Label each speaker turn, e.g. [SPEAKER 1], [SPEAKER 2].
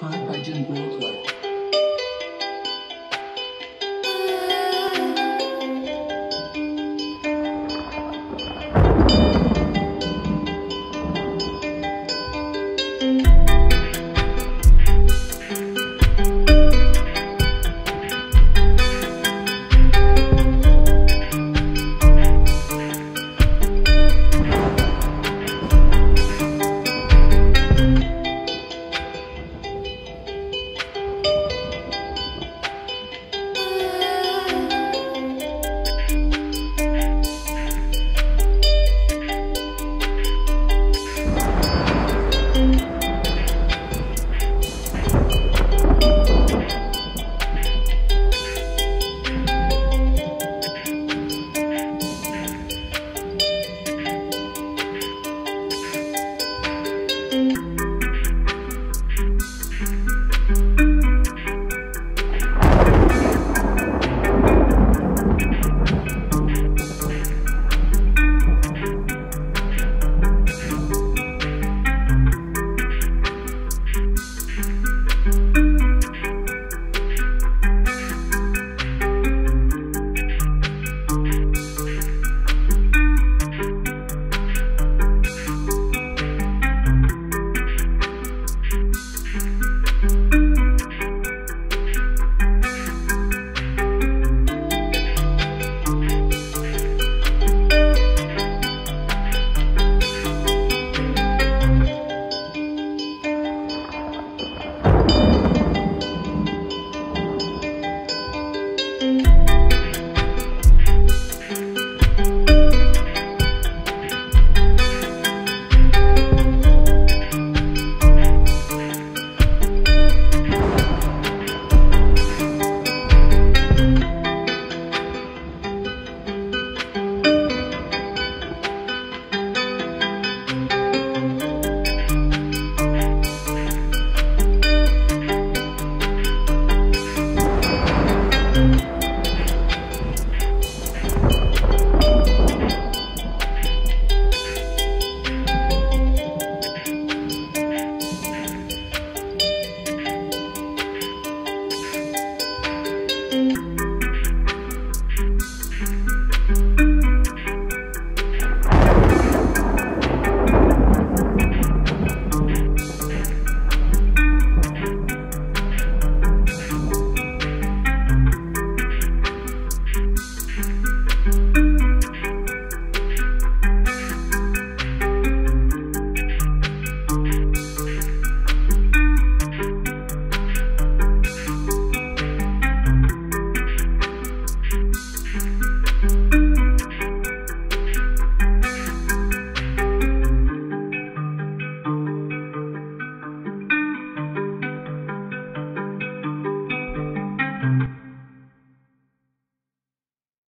[SPEAKER 1] 看看朕多可